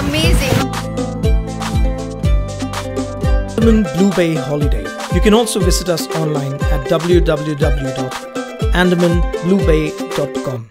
amazing. Andaman Blue Bay Holiday. You can also visit us online at www.andamanbluebay.com.